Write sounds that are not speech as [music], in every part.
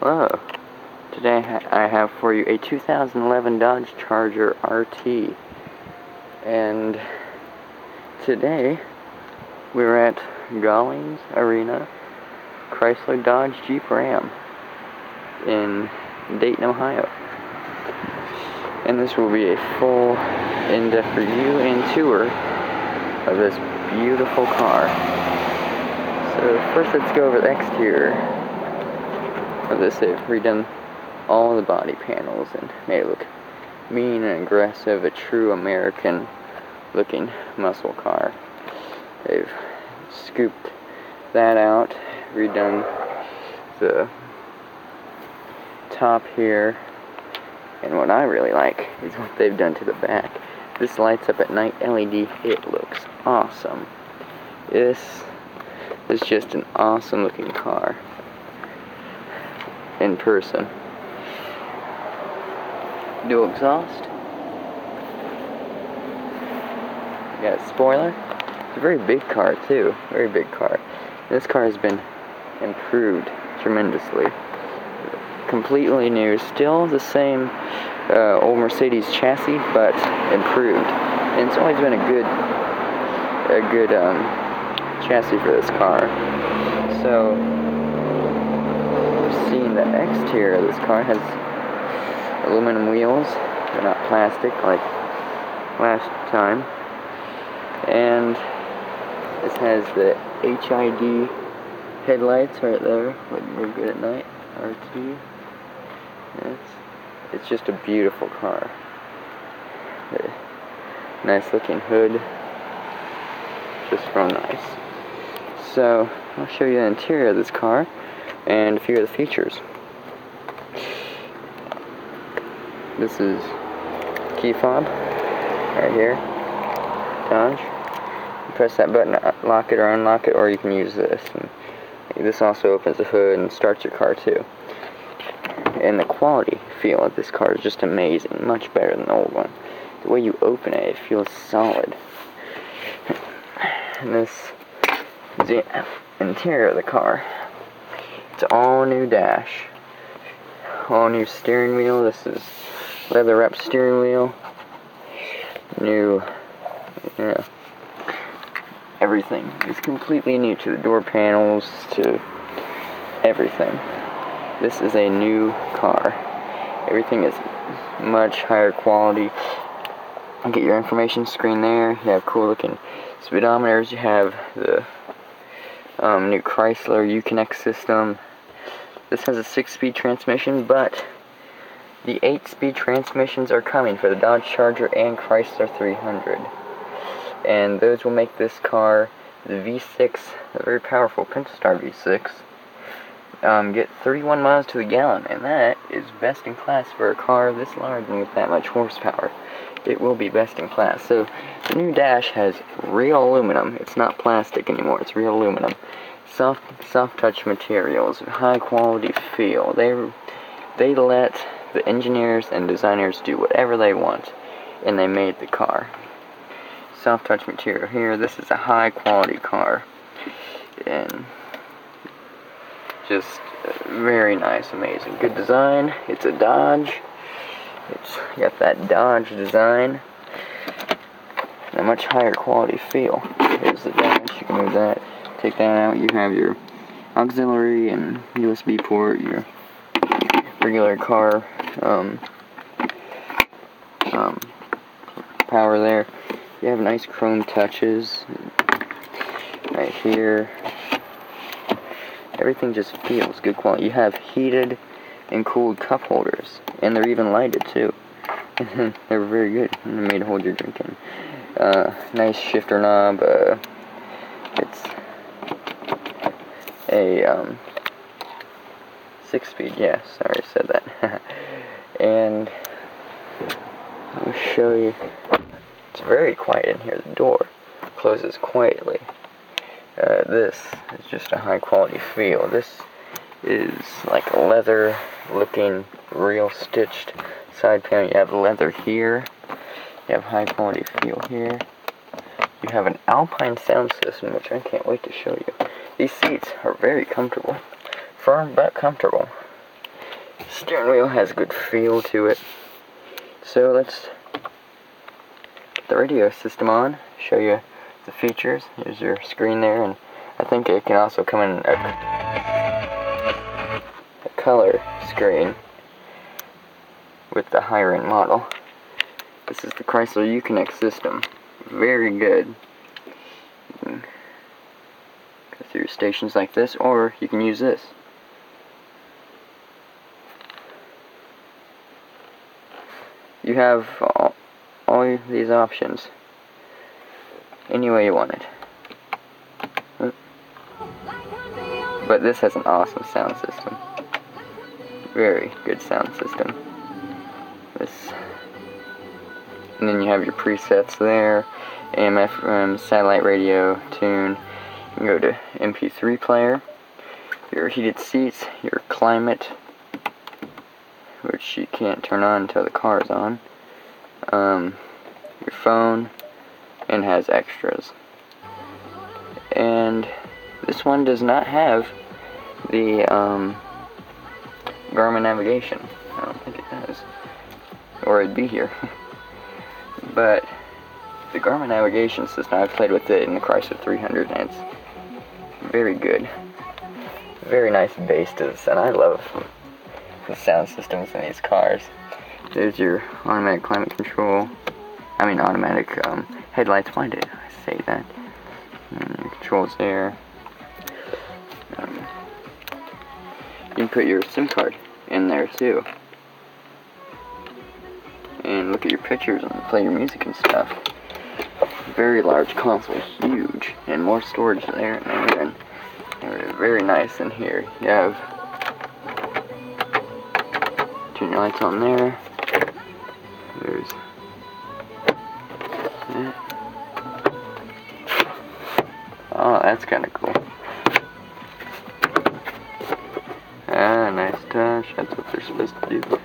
Hello. Today I have for you a 2011 Dodge Charger RT. And today we're at Gollings Arena Chrysler Dodge Jeep Ram in Dayton, Ohio. And this will be a full in-depth review and tour of this beautiful car. So first let's go over the exterior of this. They've redone all the body panels and made it look mean and aggressive, a true American looking muscle car. They've scooped that out, redone the top here, and what I really like is what they've done to the back. This lights up at night LED, it looks awesome. This is just an awesome looking car in person. Dual exhaust. Got a spoiler. It's a very big car too. Very big car. This car has been improved tremendously. Completely new. Still the same uh, old Mercedes chassis, but improved. And it's always been a good, a good um, chassis for this car. So the exterior of this car has aluminum wheels. They're not plastic like last time. And this has the HID headlights right there, looking real good at night. RT. It's, it's just a beautiful car. The nice looking hood. Just real nice. So, I'll show you the interior of this car and a few of the features. This is key fob right here. Dodge. You press that button, to lock it or unlock it, or you can use this. And this also opens the hood and starts your car too. And the quality feel of this car is just amazing, much better than the old one. The way you open it, it feels solid. And this is the interior of the car. It's all new dash. All new steering wheel. This is leather wrapped steering wheel. New, yeah. Everything is completely new to the door panels, to everything. This is a new car. Everything is much higher quality. You get your information screen there. You have cool looking speedometers. You have the um, new Chrysler Uconnect system. This has a 6-speed transmission, but the 8-speed transmissions are coming for the Dodge Charger and Chrysler 300. And those will make this car, the V6, a very powerful Pentastar V6, um, get 31 miles to the gallon, and that is best in class for a car this large and with that much horsepower. It will be best in class. So, the new dash has real aluminum. It's not plastic anymore, it's real aluminum soft soft touch materials, high quality feel. They they let the engineers and designers do whatever they want, and they made the car. Soft touch material here. This is a high quality car, and just uh, very nice, amazing, good design. It's a Dodge. It's got that Dodge design. And a much higher quality feel. Here's the dash. You can move that take that out, you have your auxiliary and USB port, your regular car um, um, power there. You have nice chrome touches right here. Everything just feels good quality. You have heated and cooled cup holders, and they're even lighted too. [laughs] they're very good. They're made to hold your drink in. Uh, nice shifter knob. Uh, it's a um, six speed. Yeah, sorry, I said that. [laughs] and I'll show you. It's very quiet in here. The door closes quietly. Uh, this is just a high quality feel. This is like leather looking, real stitched side panel. You have leather here. You have high quality feel here. You have an Alpine sound system, which I can't wait to show you. These seats are very comfortable. Firm but comfortable. Steering wheel has a good feel to it. So let's put the radio system on, show you the features. Here's your screen there, and I think it can also come in a, a color screen with the higher end model. This is the Chrysler Uconnect system. Very good. You can go through stations like this, or you can use this. You have all, all these options any way you want it. But this has an awesome sound system. Very good sound system. This, and then you have your presets there, AM, FM, um, satellite radio, tune. Go to MP3 player, your heated seats, your climate, which you can't turn on until the car is on. Um, your phone, and has extras. And this one does not have the um, Garmin navigation. I don't think it does. Or it'd be here. [laughs] but the Garmin navigation system, I've played with it in the Chrysler 300 and it's very good. Very nice bass to this, and I love the sound systems in these cars. There's your automatic climate control. I mean automatic um, headlights. Why did I say that? Your controls there. Um, you can put your SIM card in there too. And look at your pictures and play your music and stuff. Very large console, huge, and more storage there and there. And very nice in here. You have turn your lights on there. There's Oh, that's kind of cool. Ah, nice touch. That's what they're supposed to do.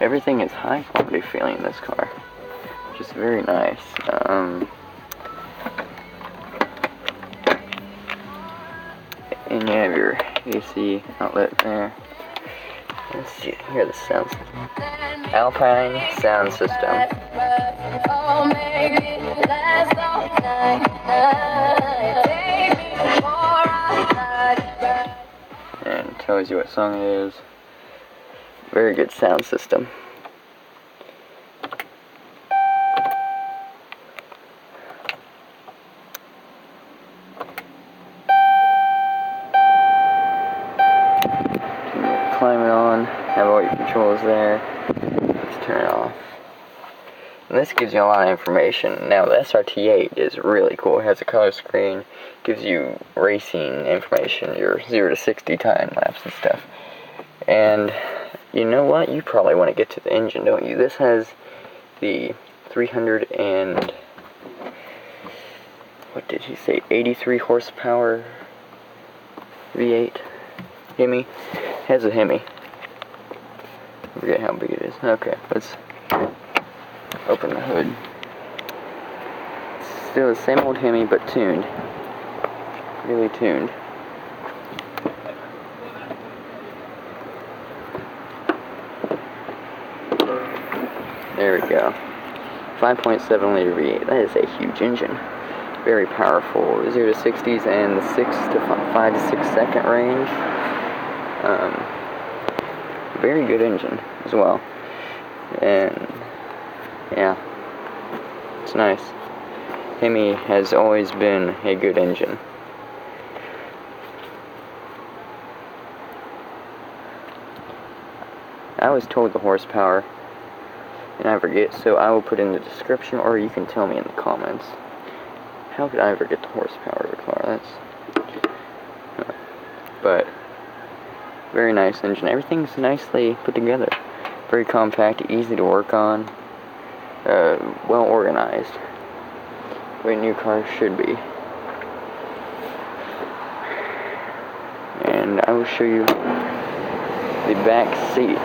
Everything is high quality feeling in this car. Just very nice. Um, and you have your AC outlet there. Let's see, hear the sounds. Alpine sound system. And tells you what song it is. Very good sound system. And this gives you a lot of information. Now, the SRT8 is really cool. It has a color screen, gives you racing information, your 0 to 60 time lapse and stuff. And you know what? You probably want to get to the engine, don't you? This has the 300 and what did he say? 83 horsepower V8 Hemi. It has a Hemi. I forget how big it is. Okay, let's open the hood. Still the same old Hemi, but tuned. Really tuned. There we go. 5.7 liter V8. That is a huge engine. Very powerful. 0 to 60s and the 6 to 5 to 6 second range. Um, very good engine as well. And yeah, it's nice. Hemi has always been a good engine. I was told the horsepower, and I forget, so I will put in the description, or you can tell me in the comments. How could I ever get the horsepower of a car? That's... But, very nice engine. Everything's nicely put together. Very compact, easy to work on uh, well organized. The way new cars should be. And I will show you the back seat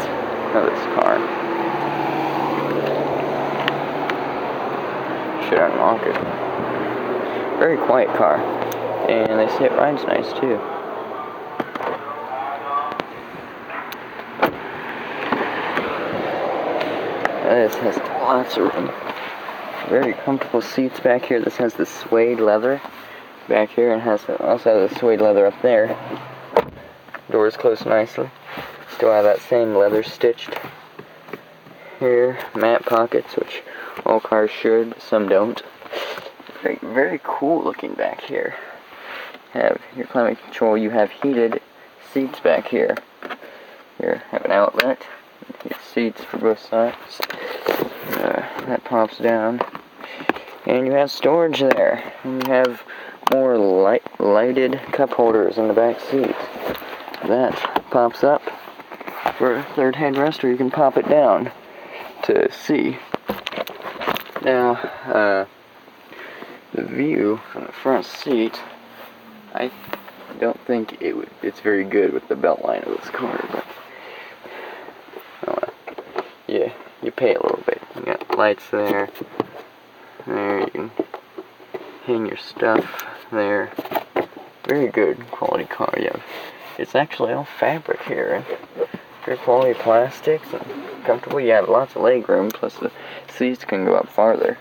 of this car. Should unlock it. Very quiet car. And they say it rides nice too. This has lots of room. Very comfortable seats back here. This has the suede leather back here and has also the suede leather up there. Doors close nicely. Still have that same leather stitched here. Mat pockets, which all cars should, but some don't. Very, very cool looking back here. Have your climate control. You have heated seats back here. Here, have an outlet. Heated seats for both sides. Uh, that pops down. And you have storage there. And you have more light lighted cup holders in the back seat. That pops up for a third headrest, or you can pop it down to see. Now, uh, the view from the front seat, I don't think it would, it's very good with the belt line of this car, but oh, yeah, you pay a little bit. Lights there. There you can hang your stuff there. Very good quality car. Yeah, it's actually all fabric here good quality plastics and comfortable. You have lots of leg room, plus the seats can go up farther.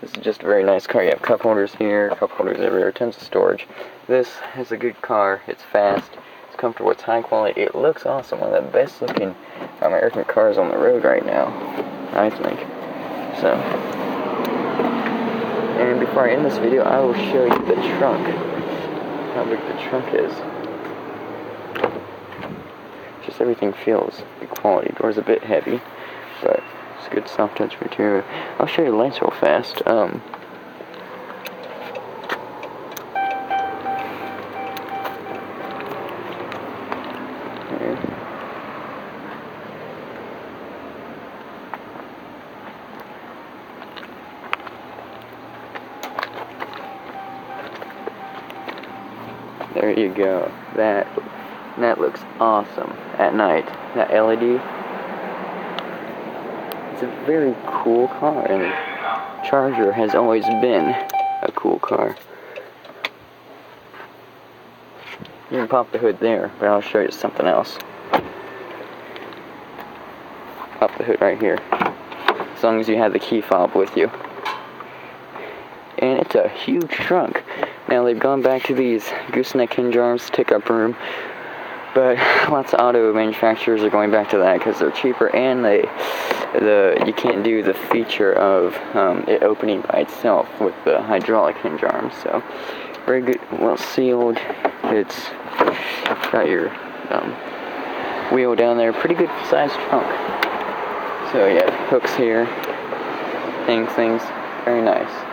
This is just a very nice car. You have cup holders here, cup holders everywhere, tons of storage. This is a good car. It's fast. It's comfortable. It's high quality. It looks awesome. One of the best looking um, American cars on the road right now, I think. So, and before I end this video, I will show you the trunk. How big the trunk is. Just everything feels good quality. Door's a bit heavy, but it's good soft touch material. I'll show you the lights real fast. Um, There you go. That that looks awesome at night. That LED. It's a very cool car, and Charger has always been a cool car. You can pop the hood there, but I'll show you something else. Pop the hood right here. As long as you have the key fob with you. And it's a huge trunk. Now they've gone back to these gooseneck hinge arms take up room, but [laughs] lots of auto manufacturers are going back to that because they're cheaper and they the you can't do the feature of um, it opening by itself with the hydraulic hinge arms. So very good, well sealed. It's got your um, wheel down there, pretty good sized trunk. So yeah, hooks here, things, things, very nice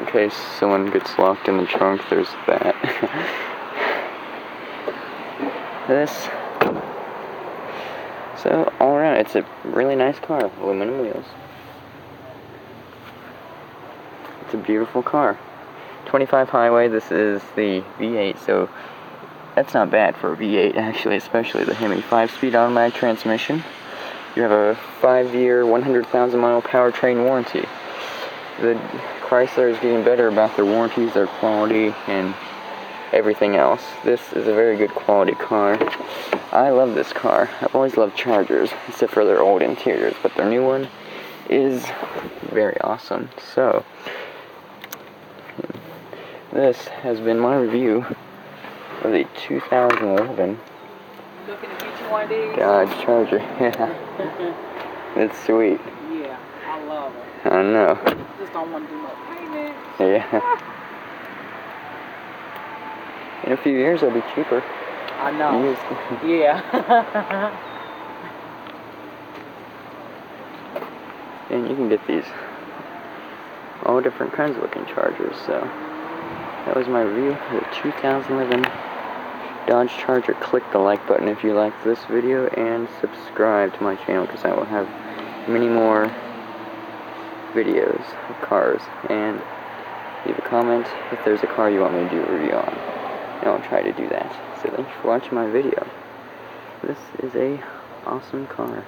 in case someone gets locked in the trunk, there's that. [laughs] this. So, all around, it's a really nice car. Aluminum wheels. It's a beautiful car. 25 highway, this is the V8, so that's not bad for a V8 actually, especially the Hemi 5-speed automatic transmission. You have a 5-year, 100,000 mile powertrain warranty. The Chrysler is getting better about their warranties, their quality, and everything else. This is a very good quality car. I love this car. I've always loved Chargers, except for their old interiors, but their new one is very awesome. So, this has been my review of the 2011 Dodge Charger. Yeah, [laughs] [laughs] it's sweet. Yeah, I love it. I know just don't want to do no payment. Yeah. [laughs] In a few years, it'll be cheaper. I know. [laughs] [laughs] yeah. and you can get these all different kinds of looking chargers. So that was my review of the 2011 Dodge Charger. Click the like button if you like this video and subscribe to my channel because I will have many more videos of cars and leave a comment if there's a car you want me to do a review on. And I'll try to do that. So thanks for watching my video. This is a awesome car.